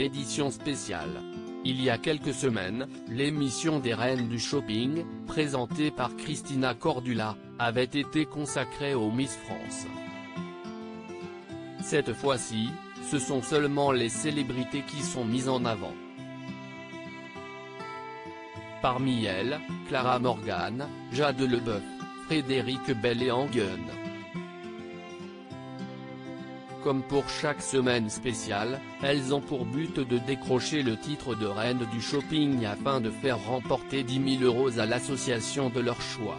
édition spéciale. Il y a quelques semaines, l'émission des Reines du Shopping, présentée par Christina Cordula, avait été consacrée aux Miss France. Cette fois-ci, ce sont seulement les célébrités qui sont mises en avant. Parmi elles, Clara Morgan, Jade Leboeuf, Frédéric Bell et Angun. Comme pour chaque semaine spéciale, elles ont pour but de décrocher le titre de reine du shopping afin de faire remporter 10 000 euros à l'association de leur choix.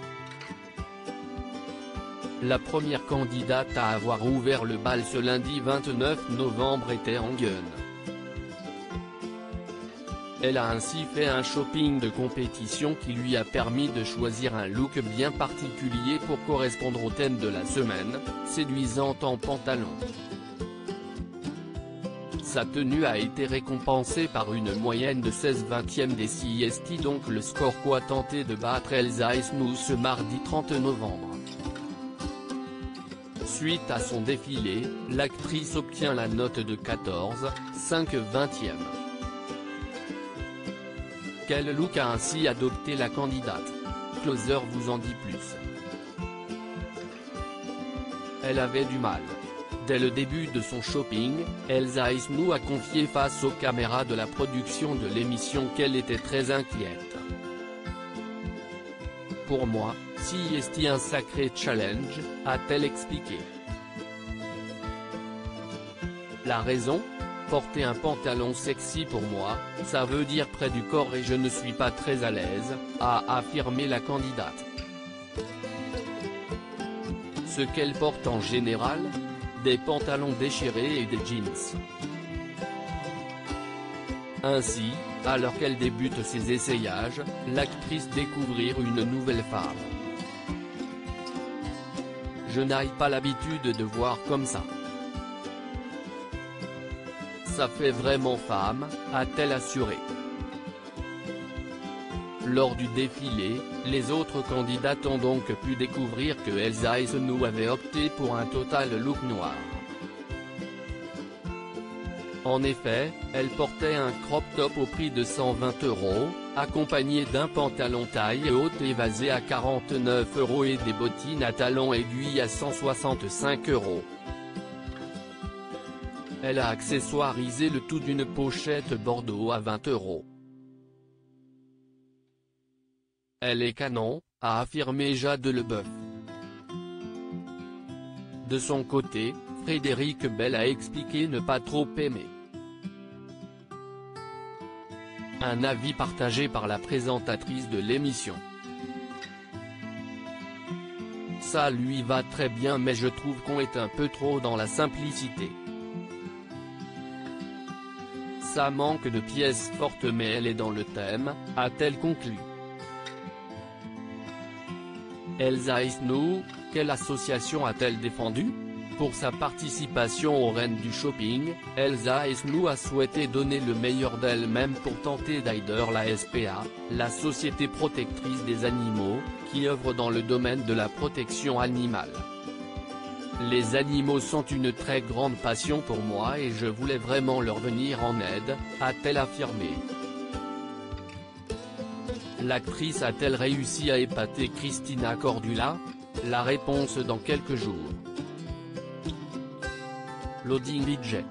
La première candidate à avoir ouvert le bal ce lundi 29 novembre était Angun. Elle a ainsi fait un shopping de compétition qui lui a permis de choisir un look bien particulier pour correspondre au thème de la semaine, séduisante en pantalon. Sa tenue a été récompensée par une moyenne de 16 vingtièmes des CIST donc le score quoi tenter de battre Elsa Esnou ce mardi 30 novembre. Suite à son défilé, l'actrice obtient la note de 14, 5 vingtièmes. Quel look a ainsi adopté la candidate? Closer vous en dit plus. Elle avait du mal. Dès le début de son shopping, Elsa Isnou a confié face aux caméras de la production de l'émission qu'elle était très inquiète. Pour moi, si est un sacré challenge, a-t-elle expliqué. La raison Porter un pantalon sexy pour moi, ça veut dire près du corps et je ne suis pas très à l'aise, a affirmé la candidate. Ce qu'elle porte en général Des pantalons déchirés et des jeans. Ainsi, alors qu'elle débute ses essayages, l'actrice découvrir une nouvelle femme. Je n'aille pas l'habitude de voir comme ça ça fait vraiment femme, a-t-elle assuré. Lors du défilé, les autres candidates ont donc pu découvrir que Elsa Esnou avait opté pour un total look noir. En effet, elle portait un crop top au prix de 120 euros, accompagné d'un pantalon taille haute évasé à 49 euros et des bottines à talons aiguilles à 165 euros. Elle a accessoirisé le tout d'une pochette Bordeaux à 20 euros. Elle est canon, a affirmé Jade Leboeuf. De son côté, Frédéric Bell a expliqué ne pas trop aimer. Un avis partagé par la présentatrice de l'émission. Ça lui va très bien mais je trouve qu'on est un peu trop dans la simplicité. Ça manque de pièces fortes mais elle est dans le thème, a-t-elle conclu. Elsa Isnou, quelle association a-t-elle défendu? Pour sa participation aux Reines du Shopping, Elsa Isnou a souhaité donner le meilleur d'elle-même pour tenter d'aider la SPA, la Société protectrice des animaux, qui œuvre dans le domaine de la protection animale. Les animaux sont une très grande passion pour moi et je voulais vraiment leur venir en aide, a-t-elle affirmé. L'actrice a-t-elle réussi à épater Christina Cordula? La réponse dans quelques jours. Loading Budget